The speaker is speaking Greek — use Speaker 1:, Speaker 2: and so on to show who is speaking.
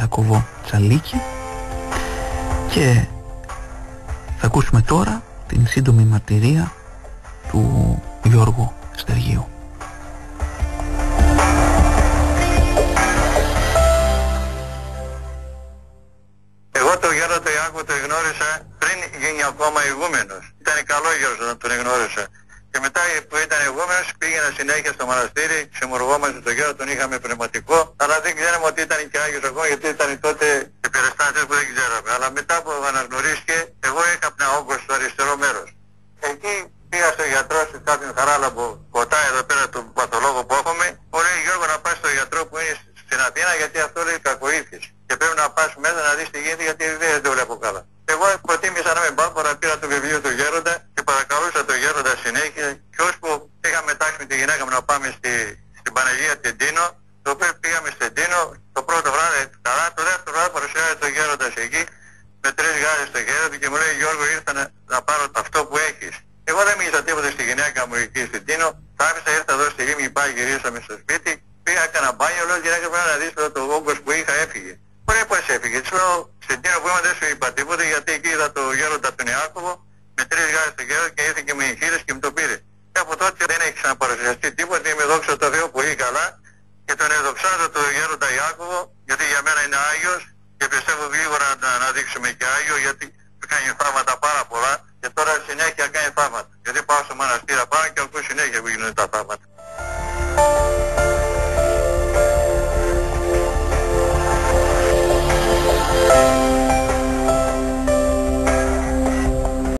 Speaker 1: Ιακωβό Τσαλίκη και θα ακούσουμε τώρα την σύντομη μαρτυρία του Γιώργου Στεργίου.
Speaker 2: Εγώ το γέρο το Ιάκωβο το γνώρισα πριν γίνει ακόμα ηγούμενος. Ήταν καλό γέρος όταν τον γνώρισα. Και μετά που ήταν ηγούμενος πήγαινα συνέχεια στο μοναστήρι, ξεμοργόμαστε το γέρο, τον είχαμε πνευματικό, αλλά δεν ξέραμε ότι ήταν και Άγιος ακόμα γιατί ήταν τότε οι περιστάσεις που δεν ξέραμε. Αλλά μετά που αναγνωρίστηκε, εγώ είχα όγκος στο αριστερό μέρος. Εκεί πήγα στο γιατρό σε κάποιον χαράλαμπο κοτά εδώ πέρα τον παθολόγο που έχουμε, μου λέει Γιώργο να πάει στο γιατρό που είναι στην Αθήνα γιατί αυτό λέει κακοήθης. Και πρέπει να πας μέσα να δεις τι γίνεται γιατί δεν το βλέπω καλά. Εγώ προτίμησα να μην πάω, παρά πήρα το βιβλίο του Γέροντα και παρακαλούσα τον Γέροντα συνέχεια και ώσπου είχαμε τάξει με τη γυναίκα μου να πάμε στη, στην Παναγία Τεντίνο, το οποίο πήγαμε στην Τίνο το πρώτο βράδυ καλά, το δεύτερο βράδυ παρουσιάζει το Γέροντας εκεί με τρεις γάζες στο χέρι του και μου λέει Γιώργο ήρθα να, να πάρω αυτό που έχεις. Εγώ δεν μίλησα τίποτα στη γυναίκα μου εκεί στην Τίνο, θα άφησα ήρθα εδώ στη Λίμνη, πάει γυρίσαμε στο σπίτι, πήγα κανένα μπάνιο, λέω γυναίκα πρέπει να δεις το όγκος που είχα έφυγε. Ωραία πώς έφυγε, της λέω στην Τίνο που είμαι δεν σου είπα τίποτα γιατί εκεί είδα το γέροντα τον Ιάκωβο με τρεις γάζες στο χέρι και ήρθε και με εγχείρες και μου το πήρε. Και από τότε δεν έχει ξαναπαρουσιαστεί τίποτα, είμαι δόξα το Θεό πολύ καλά. Και τον εδοξάζω τον γέροντα Ιάκωβο γιατί για μένα είναι Άγιος και πιστεύω γρήγορα να, να δείξουμε και Άγιο γιατί κάνει θαύματα πάρα πολλά. Και τώρα συνέχεια κάνει